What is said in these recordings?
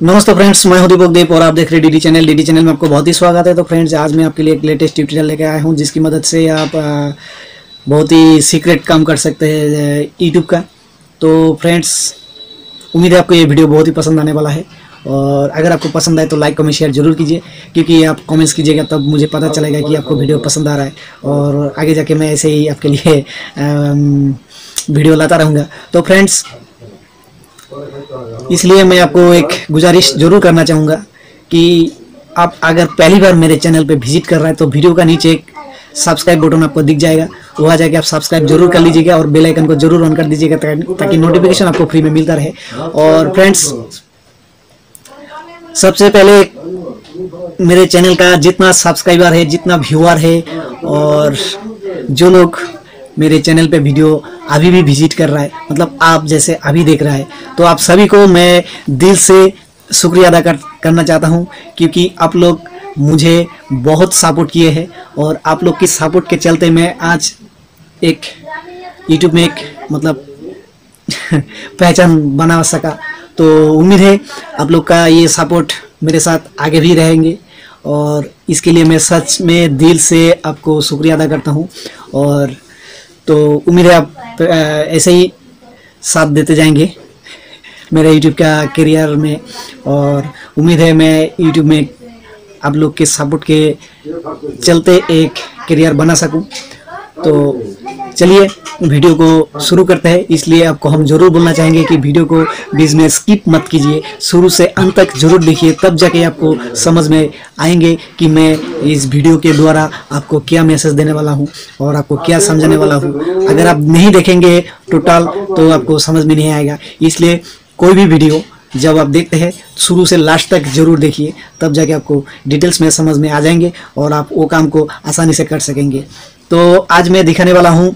नमस्ते फ्रेंड्स, मैं हूँ दीपक देव और आप देख रहे हैं डीडी चैनल डीडी चैनल में आपको बहुत ही स्वागत है। तो फ्रेंड्स, आज मैं आपके लिए एक लेटेस्ट ट्यूटोरियल लेके आया हूँ, जिसकी मदद से आप बहुत ही सीक्रेट काम कर सकते हैं यूट्यूब का। तो फ्रेंड्स, उम्मीद है आपको ये वीडियो बहुत ही पसंद आने वाला है। और अगर आपको पसंद आए तो लाइक कमेंट शेयर ज़रूर कीजिए, क्योंकि आप कमेंट्स कीजिएगा तब मुझे पता चलेगा कि आपको वीडियो पसंद आ रहा है। और आगे जाके मैं ऐसे ही आपके लिए वीडियो लाता रहूँगा। तो फ्रेंड्स इसलिए मैं आपको एक गुजारिश ज़रूर करना चाहूँगा कि आप अगर पहली बार मेरे चैनल पे विज़िट कर रहे हैं तो वीडियो का नीचे एक सब्सक्राइब बटन आपको दिख जाएगा। वहाँ जाके आप सब्सक्राइब ज़रूर कर लीजिएगा और बेल आइकन को ज़रूर ऑन कर दीजिएगा ताकि नोटिफिकेशन आपको फ्री में मिलता रहे। और फ्रेंड्स सबसे पहले मेरे चैनल का जितना सब्सक्राइबर है, जितना व्यूअर है और जो लोग मेरे चैनल पे वीडियो अभी भी विज़िट कर रहा है। मतलब आप जैसे अभी देख रहा है। तो आप सभी को मैं दिल से शुक्रिया अदा कर, करना चाहता हूँ क्योंकि आप लोग मुझे बहुत सपोर्ट किए हैं और आप लोग की सपोर्ट के चलते मैं आज एक यूट्यूब में एक मतलब पहचान बना सका। तो उम्मीद है आप लोग का ये सपोर्ट मेरे साथ आगे भी रहेंगे और इसके लिए मैं सच में दिल से आपको शुक्रिया अदा करता हूँ। और तो उम्मीद है आप ऐसे ही साथ देते जाएँगे मेरे यूट्यूब का करियर में और उम्मीद है मैं यूट्यूब में आप लोग के सपोर्ट के चलते एक करियर बना सकूँ। तो चलिए, वीडियो को शुरू करते हैं। इसलिए आपको हम ज़रूर बोलना चाहेंगे कि वीडियो को बीच में स्किप मत कीजिए। शुरू से अंत तक ज़रूर देखिए, तब जाके आपको समझ में आएँगे कि मैं इस वीडियो के द्वारा आपको क्या मैसेज देने वाला हूँ और आपको क्या समझाने वाला हूँ। अगर आप नहीं देखेंगे टोटल तो आपको समझ में नहीं आएगा। इसलिए कोई भी वीडियो जब आप देखते हैं, शुरू से लास्ट तक ज़रूर देखिए, तब जाके आपको डिटेल्स में समझ में आ जाएँगे और आप वो काम को आसानी से कर सकेंगे। तो आज मैं दिखाने वाला हूँ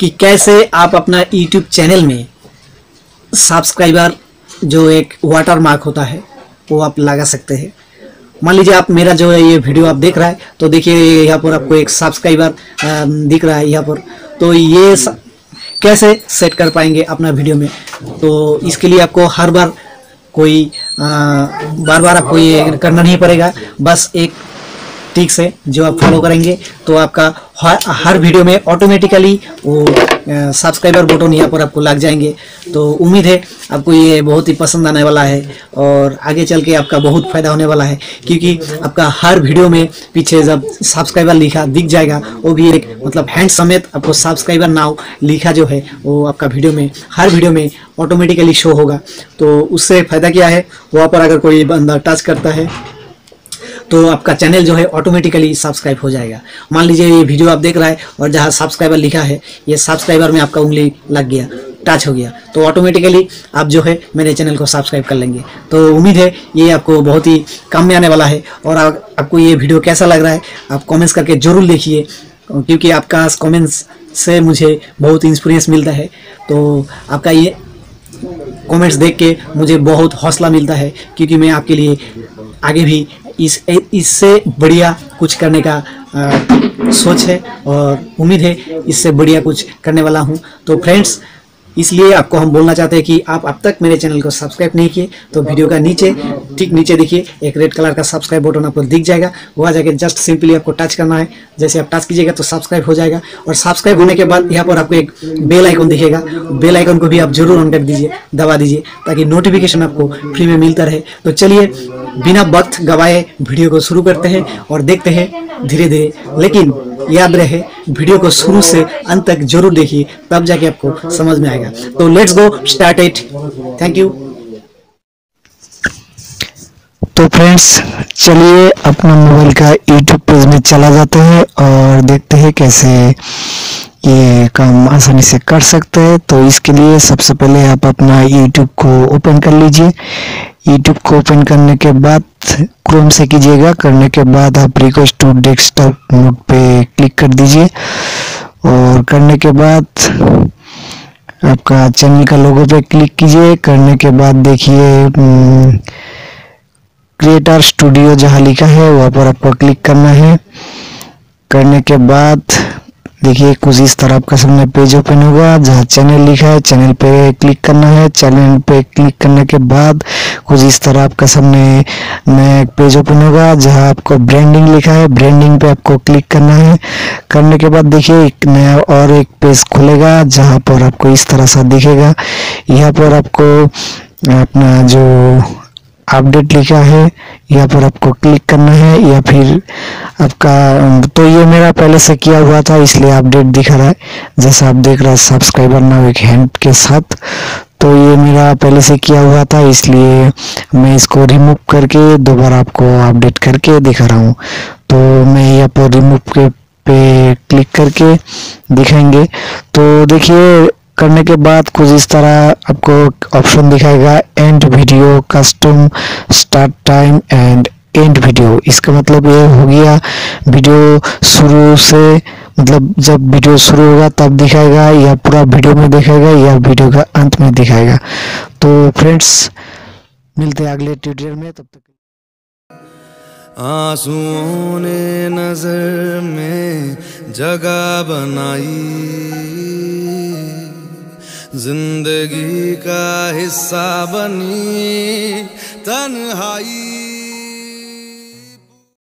कि कैसे आप अपना YouTube चैनल में सब्सक्राइबर जो एक वाटर मार्क होता है वो आप लगा सकते हैं। मान लीजिए आप मेरा जो है ये वीडियो आप देख रहा है तो देखिए यहाँ पर आपको एक सब्सक्राइबर दिख रहा है यहाँ पर। तो ये स- कैसे सेट कर पाएँगे अपना वीडियो में? तो इसके लिए आपको हर बार कोई आ, बार बार आपको ये करना नहीं पड़ेगा। बस एक टिक्स से जो आप फॉलो करेंगे तो आपका हर वीडियो में ऑटोमेटिकली वो सब्सक्राइबर बटन यहाँ पर आपको लग जाएँगे। तो उम्मीद है आपको ये बहुत ही पसंद आने वाला है और आगे चल के आपका बहुत फ़ायदा होने वाला है, क्योंकि आपका हर वीडियो में पीछे जब सब्सक्राइबर लिखा दिख जाएगा, वो भी एक मतलब हैंड समेत आपको सब्सक्राइबर नाव लिखा जो है, वो आपका वीडियो में, हर वीडियो में ऑटोमेटिकली शो होगा। तो उससे फ़ायदा क्या है, वहाँ पर अगर कोई बंदा टच करता है तो आपका चैनल जो है ऑटोमेटिकली सब्सक्राइब हो जाएगा। मान लीजिए ये वीडियो आप देख रहा है और जहाँ सब्सक्राइबर लिखा है ये सब्सक्राइबर में आपका उंगली लग गया टच हो गया। तो ऑटोमेटिकली आप जो है मेरे चैनल को सब्सक्राइब कर लेंगे। तो उम्मीद है ये आपको बहुत ही काम में आने वाला है और आ, आपको ये वीडियो कैसा लग रहा है आप कमेंट्स करके ज़रूर देखिए क्योंकि आपका कमेंट्स से मुझे बहुत इंस्पिरेंस मिलता है। तो आपका ये कमेंट्स देख के मुझे बहुत हौसला मिलता है क्योंकि मैं आपके लिए आगे भी इस इससे बढ़िया कुछ करने का आ, सोच है और उम्मीद है इससे बढ़िया कुछ करने वाला हूँ। तो फ्रेंड्स इसलिए आपको हम बोलना चाहते हैं कि आप अब तक मेरे चैनल को सब्सक्राइब नहीं किए तो वीडियो का नीचे ठीक नीचे देखिए एक रेड कलर का सब्सक्राइब बटन आपको दिख जाएगा। वहाँ जाके जस्ट सिंपली आपको टच करना है। जैसे आप टच कीजिएगा तो सब्सक्राइब हो जाएगा और सब्सक्राइब होने के बाद यहाँ पर आपको एक बेल आइकन दिखेगा। बेल आइकन को भी आप ज़रूर ऑन कर दीजिए दबा दीजिए ताकि नोटिफिकेशन आपको फ्री में मिलता रहे। तो चलिए बिना वक्त गवाए वीडियो को शुरू करते हैं और देखते हैं धीरे धीरे। लेकिन याद रहे, वीडियो को शुरू से अंत तक ज़रूर देखिए, तब जाके आपको समझ में आएगा। तो let's go start it thank you तो फ्रेंड्स चलिए अपना मोबाइल का यूट्यूब पेज में चला जाते हैं और देखते हैं कैसे ये काम आसानी से कर सकते हैं। तो इसके लिए सबसे पहले आप अपना यूट्यूब को ओपन कर लीजिए। यूट्यूब को ओपन करने के बाद क्रोम से कीजिएगा। करने के बाद आप रिक्वेस्ट टू डेस्कटॉप मोड पे क्लिक कर दीजिए। और करने के बाद आपका चैनल का लोगो पे क्लिक कीजिए। करने के बाद देखिए हम्म, क्रिएटर स्टूडियो जहाँ लिखा है वहाँ पर आपको क्लिक करना है। करने के बाद देखिए, कुछ इस तरह आपका सामने पेज ओपन होगा, जहाँ चैनल लिखा है चैनल पे क्लिक करना है। चैनल पे क्लिक करने के बाद कुछ इस तरह आपका सामने एक पेज ओपन होगा, जहाँ आपको ब्रांडिंग लिखा है। ब्रांडिंग पे आपको क्लिक करना है। करने के बाद देखिए, एक नया और एक पेज खुलेगा, जहाँ पर आपको इस तरह सा दिखेगा। यहाँ पर आपको अपना जो अपडेट लिखा है यहाँ पर आपको क्लिक करना है, या फिर आपका तो ये मेरा पहले से किया हुआ था, इसलिए अपडेट दिखा रहा है। जैसा आप देख रहे हैं सब्सक्राइबर नाउ एक हैंड के साथ। तो ये मेरा पहले से किया हुआ था, इसलिए मैं इसको रिमूव करके दोबारा आपको अपडेट करके दिखा रहा हूँ। तो मैं यहाँ पर रिमूव के पे क्लिक करके दिखाएँगे। तो देखिए करने के बाद कुछ इस तरह आपको ऑप्शन दिखाएगा end video custom start time end end video इसका मतलब ये हो गया वीडियो शुरू से मतलब जब वीडियो शुरू होगा तब दिखाएगा या पूरा वीडियो में दिखाएगा या वीडियो का अंत में दिखाएगा। तो फ्रेंड्स मिलते हैं अगले ट्यूटोरियल में, तब तक आंसुओं ने नज़र में जगह बनाई। ज़िंदगी का हिस्सा बनी तन्हाई